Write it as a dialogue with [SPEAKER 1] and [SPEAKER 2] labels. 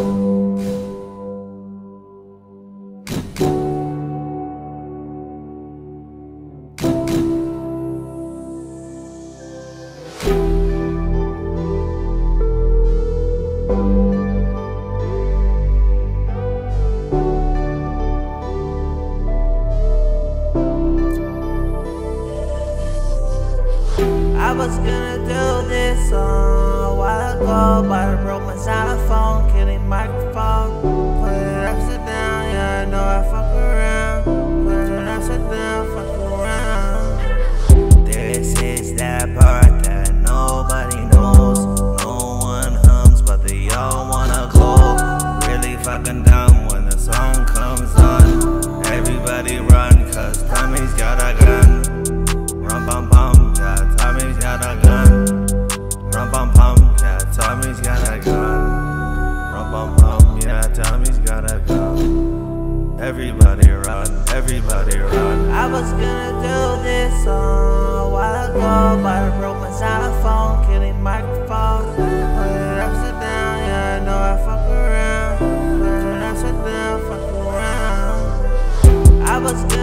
[SPEAKER 1] I was gonna do this song while ago, but I broke my xylophone, killing microphone. Put it upside down, yeah, I know I fuck around. Put it upside down, fuck around. This is that part that nobody knows. No one hums, but they all wanna go. Really fucking dumb when the song comes on. Everybody run, cause Tommy's got a Everybody run, everybody run. I was gonna do this a while ago, but I broke my xylophone, killing microphone. Put it upside down, yeah, I know I fuck around. Put it upside down, fuck around. I was gonna